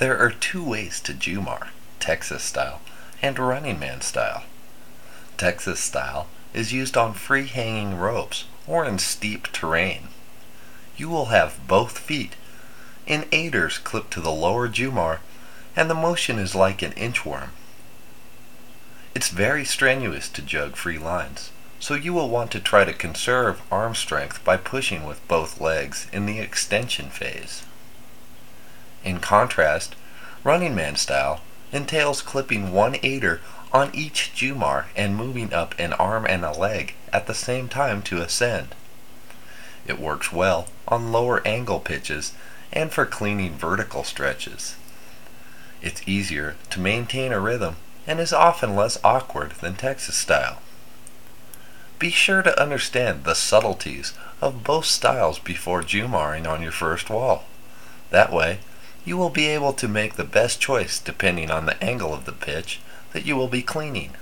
There are two ways to Jumar, Texas style and running man style. Texas style is used on free hanging ropes or in steep terrain. You will have both feet in aiders clipped to the lower Jumar and the motion is like an inchworm. It's very strenuous to jug free lines, so you will want to try to conserve arm strength by pushing with both legs in the extension phase. In contrast, running man style entails clipping one aider on each Jumar and moving up an arm and a leg at the same time to ascend. It works well on lower angle pitches and for cleaning vertical stretches. It's easier to maintain a rhythm and is often less awkward than Texas style. Be sure to understand the subtleties of both styles before Jumaring on your first wall. That way, you will be able to make the best choice depending on the angle of the pitch that you will be cleaning.